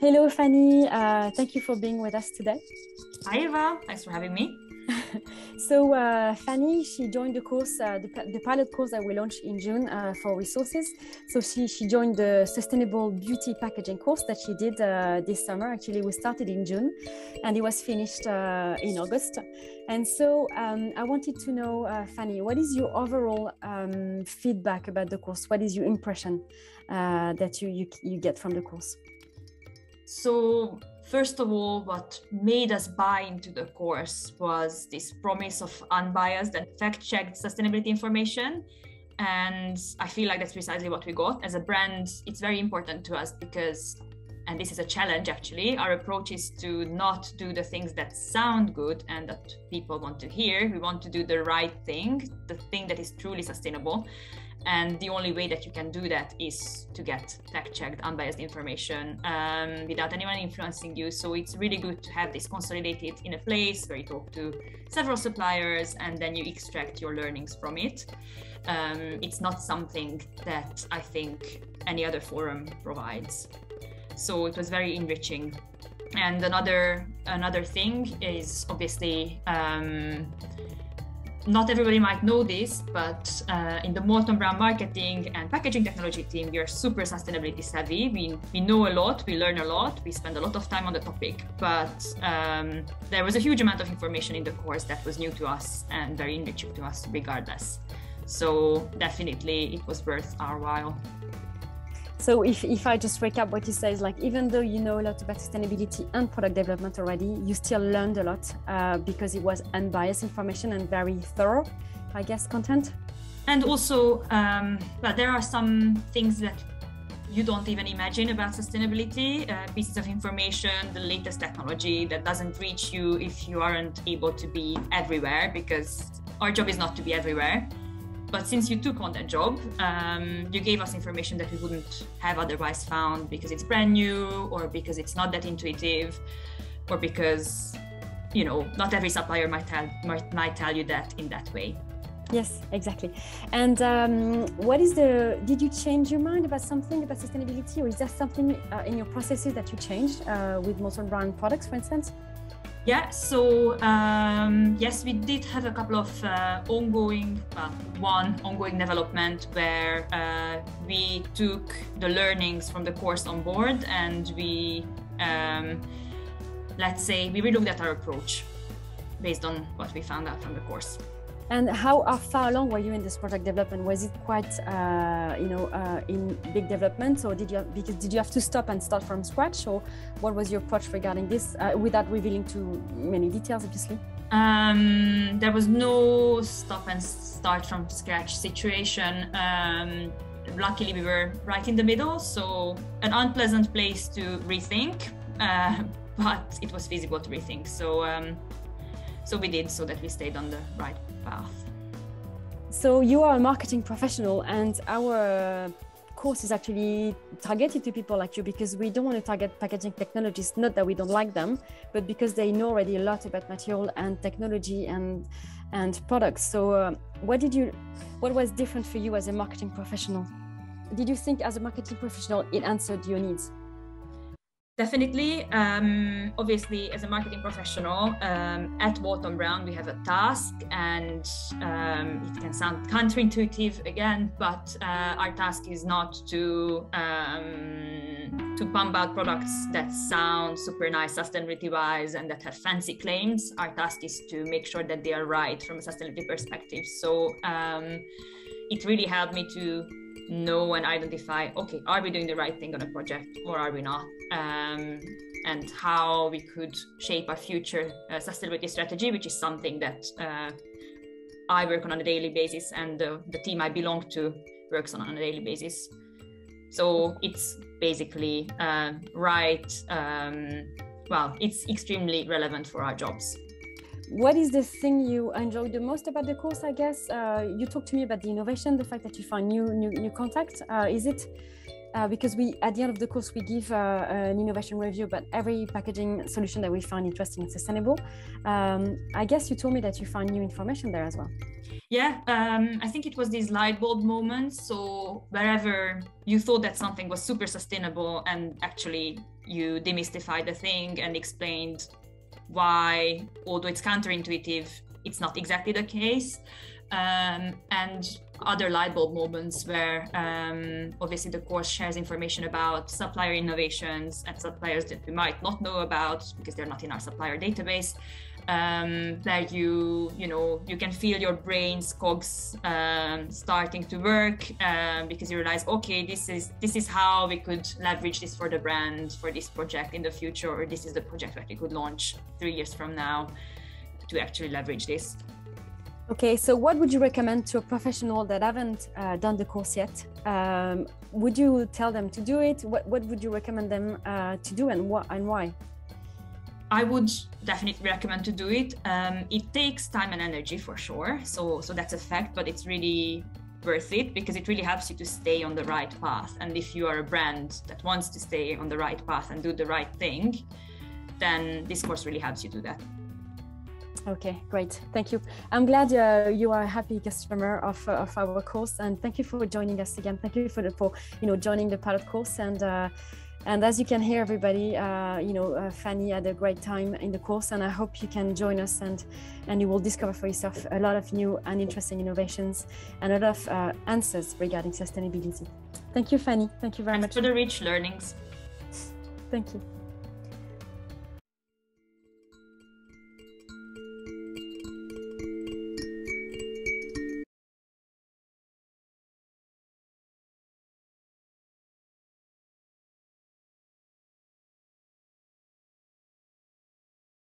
Hello, Fanni. Uh, thank you for being with us today. Hi, Eva. Thanks for having me. so uh, Fanni, she joined the course, uh, the, the, pilot course that we launched in June uh, for re-sources. So she, she joined the sustainable beauty packaging course that she did uh, this summer. Actually, we started in June and it was finished uh, in August. And so um, I wanted to know, uh, Fanni, what is your overall um, feedback about the course? What is your impression that you, you, you get from the course? So First of all, what made us buy into the course was this promise of unbiased and fact checked sustainability information. And I feel like that's precisely what we got. As a brand, it's very important to us because, and this is a challenge actually, our approach is to not do the things that sound good and that people want to hear. We want to do the right thing, the thing that is truly sustainable. And the only way that you can do that is to get fact checked, unbiased information um, without anyone influencing you. So it's really good to have this consolidated in a place where you talk to several suppliers and then you extract your learnings from it. Um, it's not something that I think any other forum provides. So it was very enriching. And another another thing is obviously um, not everybody might know this, but uh, in the Molton Brown marketing and packaging technology team, we are super sustainability savvy. We, we know a lot, we learn a lot, we spend a lot of time on the topic. But um, there was a huge amount of information in the course that was new to us and very enriching to us, regardless. So definitely it was worth our while. So if, if I just recap what you say is like, even though you know a lot about sustainability and product development already, you still learned a lot uh, because it was unbiased information and very thorough, I guess, content. And also, um, there are some things that you don't even imagine about sustainability, uh, pieces of information, the latest technology that doesn't reach you if you aren't able to be everywhere because our job is not to be everywhere. But since you took on that job, um, you gave us information that we wouldn't have otherwise found because it's brand new or because it's not that intuitive or because, you know, not every supplier might tell, might, might tell you that in that way. Yes, exactly. And um, what is the? Did you change your mind about something about sustainability, or is there something uh, in your processes that you changed uh, with Molton Brown products, for instance? Yeah, so um, yes, we did have a couple of uh, ongoing, well, one ongoing development where uh, we took the learnings from the course on board and we, um, let's say, we relooked at our approach based on what we found out from the course. And how, far along were you in this project development? Was it quite, uh, you know, uh, in big development, or did you have, because did you have to stop and start from scratch, or what was your approach regarding this, uh, without revealing too many details, obviously? Um, there was no stop and start from scratch situation. Um, luckily, we were right in the middle, so an unpleasant place to rethink, uh, but it was feasible to rethink. So. Um, so we did so that we stayed on the right path. So you are a marketing professional, and our course is actually targeted to people like you because we don't want to target packaging technologies not that we don't like them but because they know already a lot about material and technology and and products. So uh, what did you what was different for you as a marketing professional? Did you think as a marketing professional it answered your needs Definitely. Um, obviously, as a marketing professional um, at Molton Brown, we have a task, and um, it can sound counterintuitive again, but uh, our task is not to um, to pump out products that sound super nice sustainability-wise and that have fancy claims. Our task is to make sure that they are right from a sustainability perspective. So um, it really helped me to know and identify okay are we doing the right thing on a project or are we not? Um, and how we could shape our future uh, sustainability strategy which is something that uh, i work on on a daily basis and the, the team i belong to works on on a daily basis. So it's basically uh, right um, well it's extremely relevant for our jobs what is the thing you enjoyed the most about the course i guess? Uh, you talked to me about the innovation the fact that you find new new, new contacts uh, is it uh, because we at the end of the course we give uh, an innovation review about every packaging solution that we find interesting and sustainable. Um, i guess you told me that you find new information there as well. Yeah um, i think it was these light bulb moments so wherever you thought that something was super sustainable and actually you demystified the thing and explained why, although it's counterintuitive, it's not exactly the case. Um, and other light bulb moments where um, obviously the course shares information about supplier innovations and suppliers that we might not know about because they're not in our supplier database um, that you you know you can feel your brain's cogs um, starting to work um, because you realize okay this is this is how we could leverage this for the brand for this project in the future or this is the project that we could launch three years from now to actually leverage this okay so what would you recommend to a professional that haven't uh, done the course yet um, would you tell them to do it what, what would you recommend them uh, to do and what and why I would definitely recommend to do it. Um, it takes time and energy for sure, so so that's a fact. But it's really worth it because it really helps you to stay on the right path. And if you are a brand that wants to stay on the right path and do the right thing, then this course really helps you do that. Okay, great. Thank you. I'm glad uh, you are a happy customer of, uh, of our course, and thank you for joining us again. Thank you for the, for you know joining the pilot course and. Uh, and as you can hear, everybody, uh, you know, uh, Fanni had a great time in the course, and I hope you can join us and and you will discover for yourself a lot of new and interesting innovations and a lot of uh, answers regarding sustainability. Thank you, Fanni. Thank you very much for the rich learnings. Thank you.